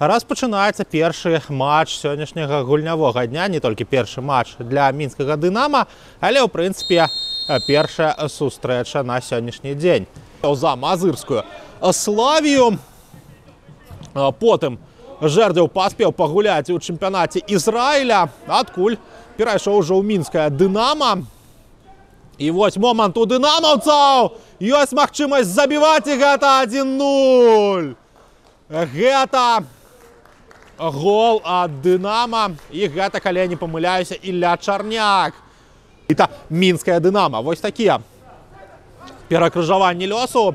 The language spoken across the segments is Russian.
распачынаецца першы матч сённяшняга гульнявога дня не толькі першы матч для мінскага дынама але ў прынцыпе першая сустрэча на сённяшні дзень за мазырскую славію потым жэрдзяў паспеў пагуляць у чэмпіянаце Ізраіля адкуль перайшоў ужо ў мінская дынама і вось момант у дынамаўцаў ёсць магчымасць забіваць і гэта 1-0 гэта гол ад дынама і гэта калі не памыляюся Ілля чарняк это мінская дынама вось такія перакрыжаванні лёсу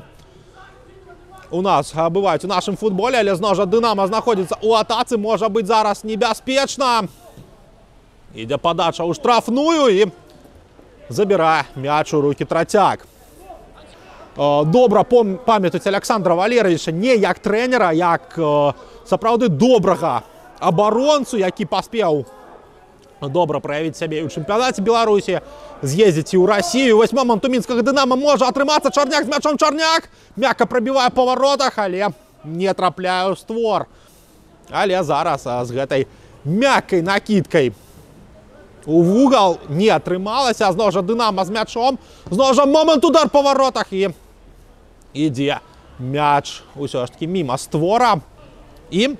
у нас бываюць у нашым футболе але зно жа дынама знаходзіцца у атацы можа быць зараз небяспечна ідзе падача ў штрафную і забірае мяч у руки трацяк добра памятаць александра валерьевича не як трэнера як сапраўды добрага абаронцу які паспеў добра праявіць сябе ў чэмпіянаце беларусі з'ездзіць і ў рассію вось моманту мінскага дынама можа атрымацца чарняк з мячом чарняк мякка прабівае паваротах але не трапляю створ але зараз з гэтай мяккай накідкай у вугал не атрымалася зноў жа дынама з мячом зноў жа момант удар паваротах і ідзе мяч усё ж таки міма створа і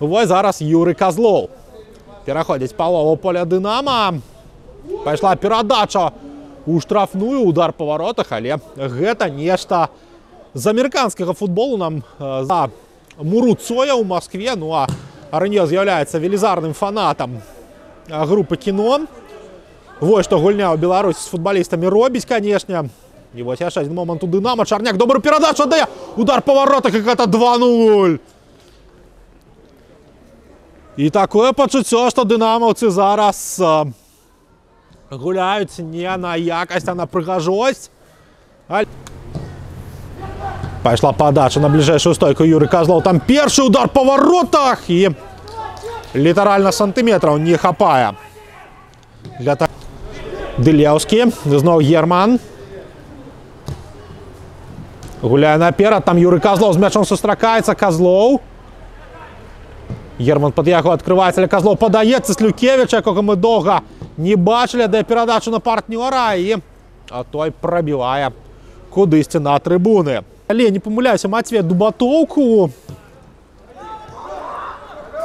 вось зараз юры козлоў пераходзіць палову поля дынама пайшла перадача у штрафную удар паваротах але гэта нешта з амерыканскага футболу нам за муру цоя ў москве ну а ранё з'яўляецца велізарным фанатам групы кіно вось што гульня ў беларусі з футбалістамі робіць канешне і вось яшчэ адзін момант у дынама чарняк добры перадача дае удар паварота как гэта 2-0 і такое пачуццё што дынамаўцы зараз гуляюць не на якасць а на прыгажосць пайшла падача на бліжэйшую стойку юры казлоў там першы удар па варотах і літаральна сантыметраў не хапае для так дылеўскі зноў герман гуляе наперад там юры казлоў з мячом сустракаецца казлоў герман под яго открываецца але казлоў падаецца слюкевіча якога мы доўга не бачылі да перадачу на партнёра і а той прабівае кудысьці на трыбуны але не памыляюся мацве дубатоўку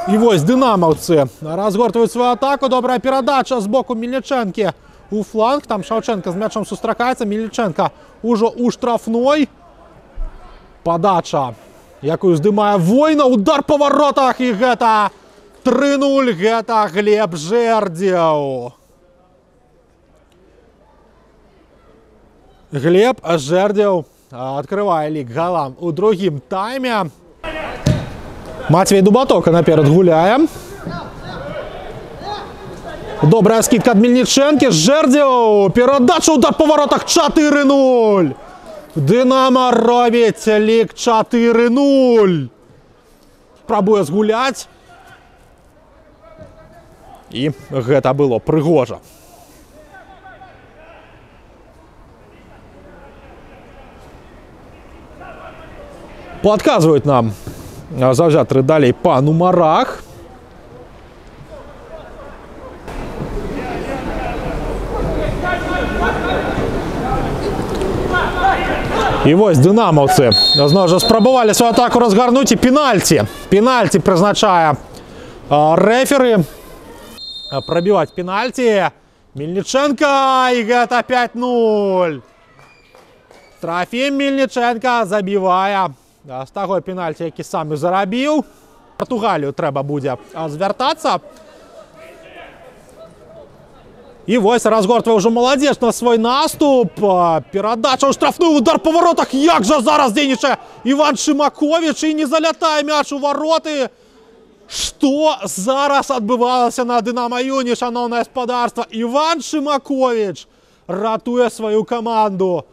і вось дынамаўцы разгортваюць сваю атаку добрая перадача з боку мельнічэнкі у фланг там шаўченко з мячом сустракаецца мельнічэнка ужо у штрафной падача якую здымае война удар па варотах і гэта 3-0 гэта глеб жэрдзеў глеб жэрдзеў открывае лік галам у другім тайме Матвей Дубатока наперад гуляе. Добрая скидка ад Мельнічэнкі, Жэрдзеў, перадача удар па варотах 4-0. Дынама робіць лік 4-0. Спрабуе згуляць. І гэта было прыгожа. Падказваюць нам заўзятары далей па нумарах. І вось дынамаўцы зноў жа спрабавалі сваю атаку разгарнуць і пенальці. Пенальці прызначае рэферы прабіваць пенальці. Мельнічэнка і гэта 5-0. Трафім Мельнічэнка забівае з таго пенальці, які сам і зарабіў. Партугалію трэба будзе звяртацца. І вось разгортвае ўжо маладзеж на свой наступ. Перадача ў штрафную удар па варотах. Як жа зараз дзейнічае Іван Шымаковіч і не залятае мяч у вароты. Што зараз адбывалася на дынама юні шаноўнае гаспадарства Іван Шымаковіч ратуе сваю каманду